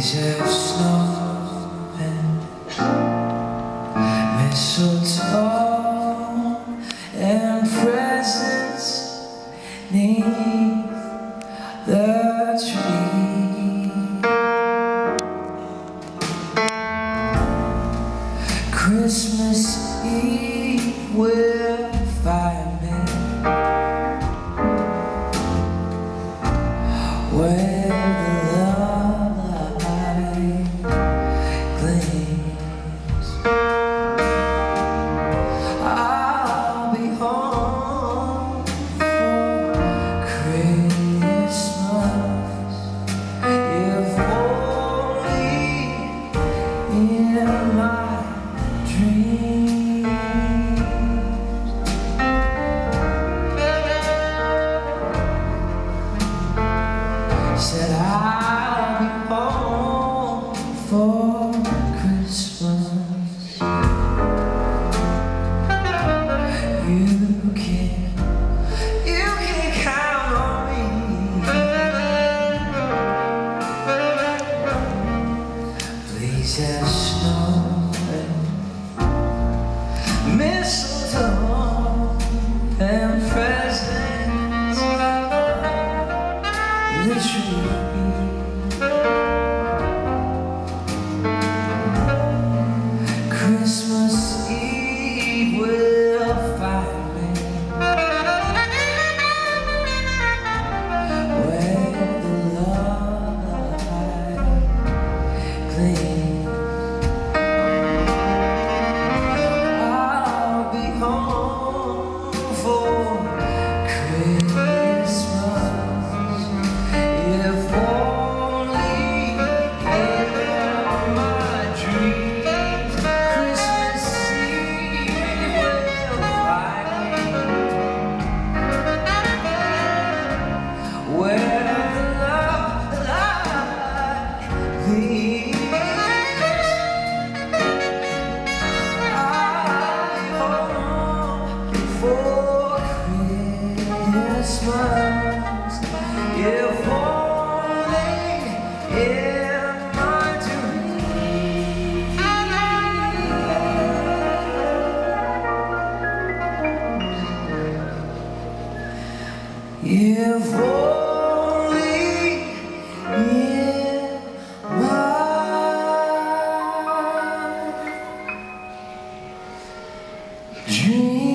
Of snow and mistletoe and presents the tree. Christmas Eve with fire. Said I'll be home for Christmas. You can, you can count on me. Please have snow and mistletoe and Christmas if only if If only in my dream.